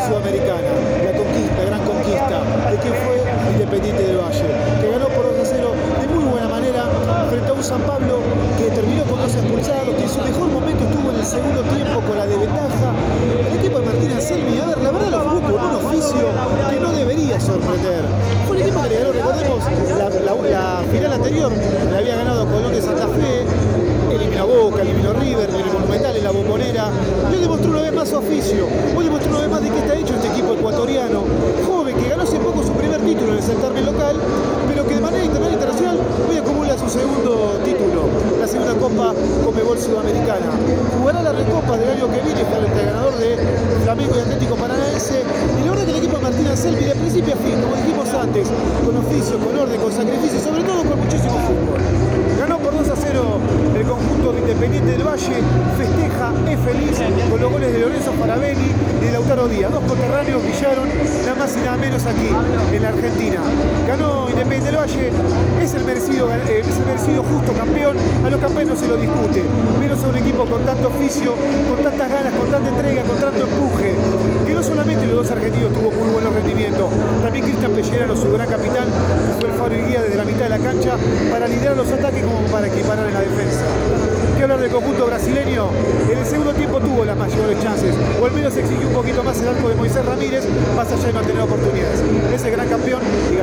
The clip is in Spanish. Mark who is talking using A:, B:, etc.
A: Sudamericana, la conquista, gran conquista de que fue Independiente del Valle, que ganó por 2 a 0 de muy buena manera frente a un San Pablo que terminó con dos expulsados, que en su mejor momento estuvo en el segundo tiempo con la de ventaja. El equipo de Martínez Selmi, a ver, la verdad lo jugó con un oficio que no debería sorprender. Fue el recordemos, la, final anterior la había ganado Colón de Santa Fe, eliminó Boca, eliminó River, eliminó Monumental en la bombonera. Hoy demostró una vez más su oficio, hoy demostró una vez más Comebol Sudamericana. Jugará la recopa del año que viene frente al ganador de Flamengo y Atlético Paranaense. Y la verdad que el equipo de Martina Selvi de principio a fin, como dijimos antes, con oficio, con orden, con sacrificio sobre todo con muchísimo fútbol. Ganó por 2 a 0 el conjunto de Independiente del Valle, festeja, es feliz con los goles de Lorenzo Farabelli y de Lautaro Díaz. Dos coterráneos brillaron nada más y nada menos aquí en la Argentina. Ganó Independiente del Valle, es el merecido, eh, es el merecido justo lo discute. A un equipo con tanto oficio, con tantas ganas, con tanta entrega, con tanto empuje, que no solamente los dos argentinos tuvo muy buenos rendimientos, también Cristian Pellerano, su gran capitán, fue el faro y guía desde la mitad de la cancha para liderar los ataques como para equiparar en la defensa. ¿Qué hablar del conjunto brasileño? En el segundo tiempo tuvo las mayores chances, o al menos exigió un poquito más el arco de Moisés Ramírez, más allá de no tener oportunidades. Es el gran campeón y.